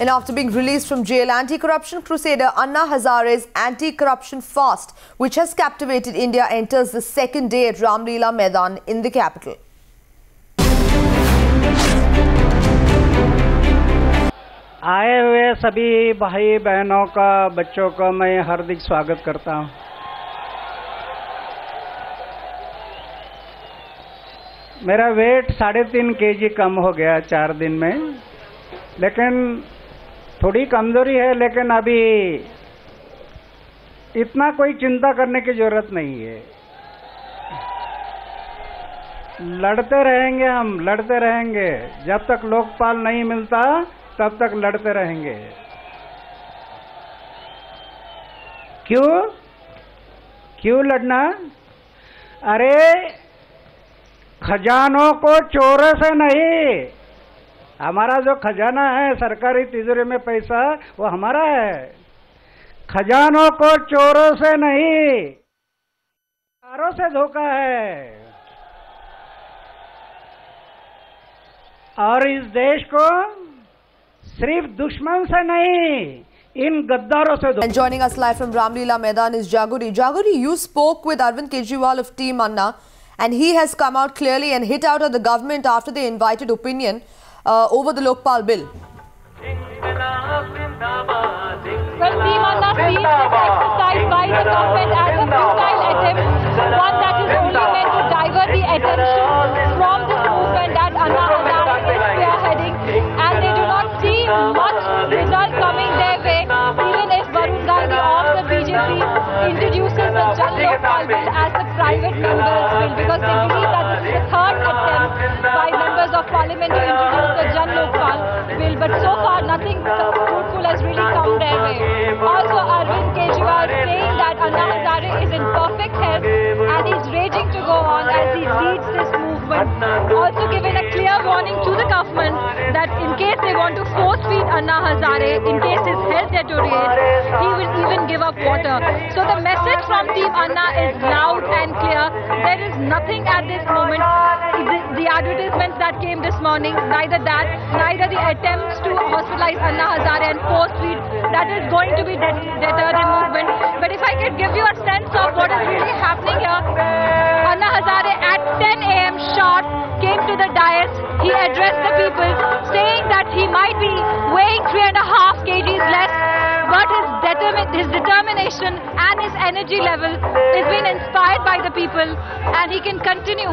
And after being released from jail, anti-corruption crusader Anna Hazare's anti-corruption fast, which has captivated India, enters the second day at Ramleela Maidan in the capital. आए हुए सभी भाई बहनों का बच्चों का मैं हार्दिक स्वागत करता हूं मेरा वेट साढ़े तीन के जी कम हो गया चार दिन में लेकिन थोड़ी कमज़ोरी है, लेकिन अभी इतना कोई चिंता करने की ज़रूरत नहीं है। लड़ते रहेंगे हम, लड़ते रहेंगे। जब तक लोकपाल नहीं मिलता, तब तक लड़ते रहेंगे। क्यों? क्यों लड़ना? अरे, खजानों को चोरों से नहीं हमारा जो खजाना है, सरकारी तिजोरी में पैसा, वो हमारा है। खजानों को चोरों से नहीं चारों से धोखा है। और इस देश को सिर्फ़ दुश्मन से नहीं, इन गद्दारों से धोखा। Joining us live from Ramlila Maidan is Jagori Jagori you spoke with Arvind Kejriwal of team Anna and he has come out clearly and hit out at the government after they invited opinion uh, over the Lokpal bill. Well, Team Anna sees this exercise by the government as a futile attempt, one that is only meant to divert the attention from this movement that Anna Hazare is spearheading, and they do not see much result coming their way, even if Varun Gandhi of the BJP introduces the Jan Lokpal bill as a private member's bill, because they believe that this is the third attempt by members of parliament to but so far nothing fruitful has really come their way. Also, Arvind Kejriwal saying that Anna Hazare is in perfect health and he's raging to go on as he leads this movement. Also given a clear warning to the government that in case they want to force feed Anna Hazare, in case his health deteriorates, he will even give up water. So the message from Team Anna is loud and clear. There is nothing at this moment. The, the advertisements that came this morning, neither that, neither the attempts to hospitalize Anna Hazare and force feed, that is going to be det deter the movement. But if I could give you a sense of what is really happening here, Anna Hazare at 10 a.m. sharp came to the dais. He addressed the people saying that he might be weighing three and a half determination and his energy level is being inspired by the people and he can continue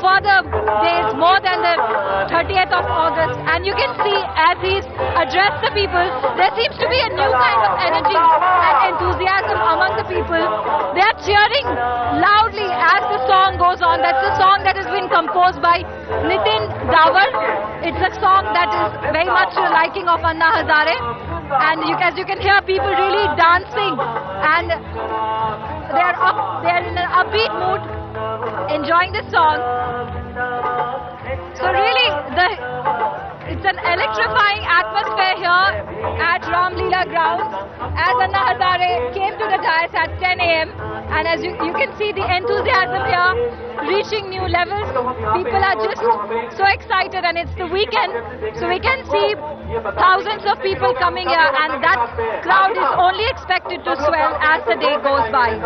for the days more than the 30th of August. And you can see as he's addressed the people, there seems to be a new kind of energy and enthusiasm among the people. They are cheering loudly as the song goes on. That's a song that has been composed by Nitin Dawar. It's a song that is very much to the liking of Anna Hazare. And you, as you can hear, people really dancing and they're up, they're in an upbeat mood, enjoying the song. So really, the it's an electrifying atmosphere here at Ramlila grounds as Anna Hazare came to the dais at 10 a.m. and as you, you can see the enthusiasm here reaching new levels. People are just so excited and it's the weekend so we can thousands of people coming here and that crowd is only expected to swell as the day goes by.